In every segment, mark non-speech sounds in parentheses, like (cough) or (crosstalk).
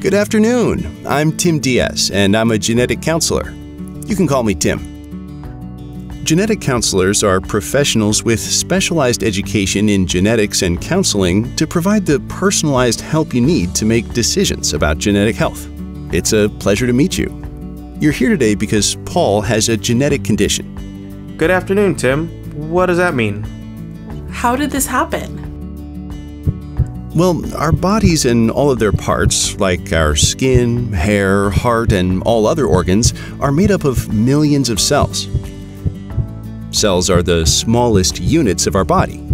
Good afternoon. I'm Tim Diaz, and I'm a genetic counselor. You can call me Tim. Genetic counselors are professionals with specialized education in genetics and counseling to provide the personalized help you need to make decisions about genetic health. It's a pleasure to meet you. You're here today because Paul has a genetic condition. Good afternoon, Tim. What does that mean? How did this happen? Well, our bodies and all of their parts, like our skin, hair, heart, and all other organs, are made up of millions of cells. Cells are the smallest units of our body.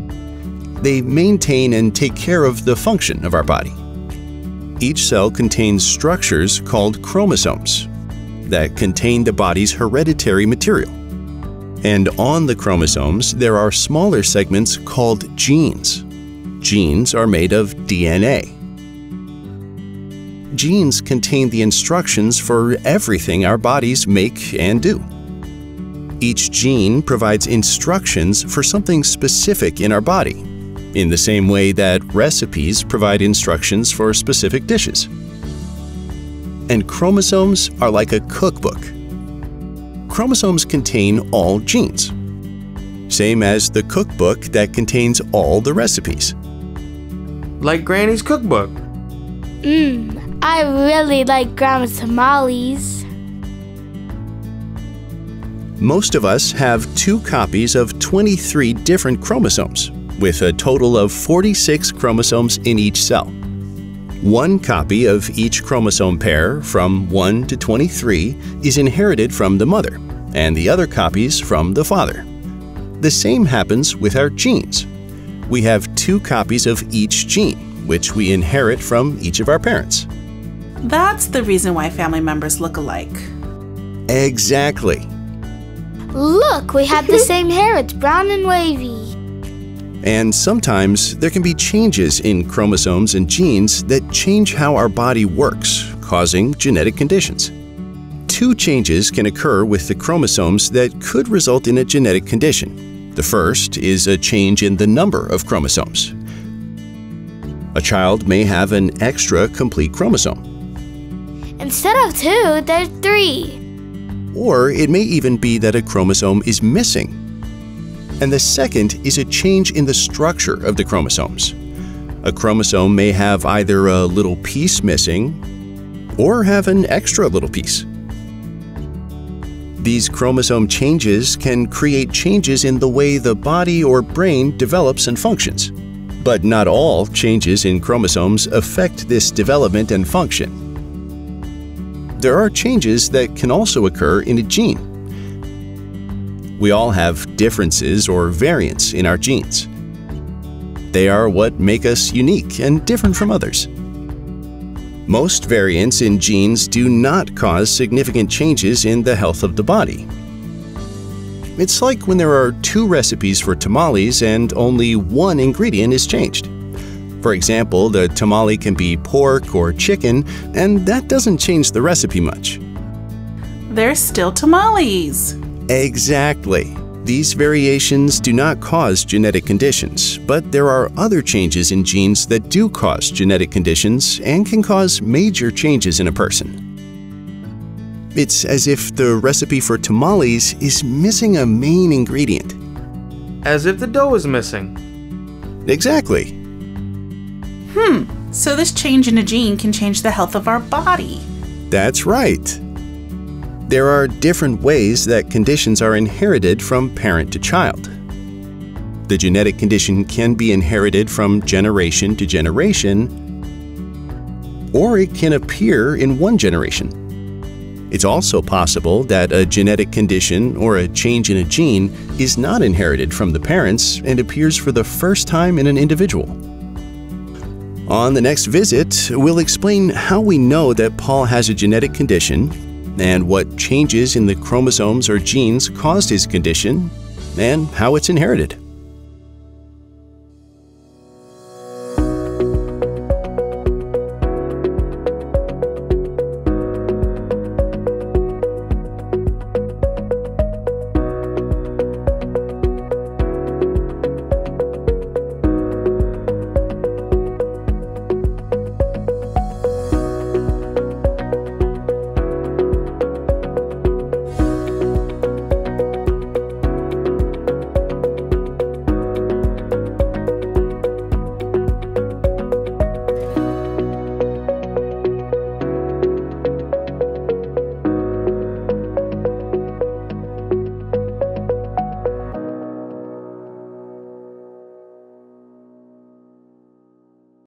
They maintain and take care of the function of our body. Each cell contains structures called chromosomes that contain the body's hereditary material. And on the chromosomes, there are smaller segments called genes. Genes are made of DNA. Genes contain the instructions for everything our bodies make and do. Each gene provides instructions for something specific in our body, in the same way that recipes provide instructions for specific dishes. And chromosomes are like a cookbook. Chromosomes contain all genes, same as the cookbook that contains all the recipes. Like Granny's cookbook. Mmm, I really like Grandma's tamales. Most of us have two copies of 23 different chromosomes, with a total of 46 chromosomes in each cell. One copy of each chromosome pair, from 1 to 23, is inherited from the mother, and the other copies from the father. The same happens with our genes. We have two copies of each gene, which we inherit from each of our parents. That's the reason why family members look alike. Exactly. Look, we have the (laughs) same hair. It's brown and wavy. And sometimes there can be changes in chromosomes and genes that change how our body works, causing genetic conditions. Two changes can occur with the chromosomes that could result in a genetic condition. The first is a change in the number of chromosomes. A child may have an extra complete chromosome. Instead of two, there's three. Or it may even be that a chromosome is missing. And the second is a change in the structure of the chromosomes. A chromosome may have either a little piece missing or have an extra little piece. These chromosome changes can create changes in the way the body or brain develops and functions. But not all changes in chromosomes affect this development and function. There are changes that can also occur in a gene. We all have differences or variants in our genes. They are what make us unique and different from others. Most variants in genes do not cause significant changes in the health of the body. It's like when there are two recipes for tamales and only one ingredient is changed. For example, the tamale can be pork or chicken, and that doesn't change the recipe much. They're still tamales. Exactly. These variations do not cause genetic conditions, but there are other changes in genes that do cause genetic conditions and can cause major changes in a person. It's as if the recipe for tamales is missing a main ingredient. As if the dough is missing. Exactly. Hmm, so this change in a gene can change the health of our body. That's right. There are different ways that conditions are inherited from parent to child. The genetic condition can be inherited from generation to generation, or it can appear in one generation. It's also possible that a genetic condition or a change in a gene is not inherited from the parents and appears for the first time in an individual. On the next visit, we'll explain how we know that Paul has a genetic condition and what changes in the chromosomes or genes caused his condition, and how it's inherited.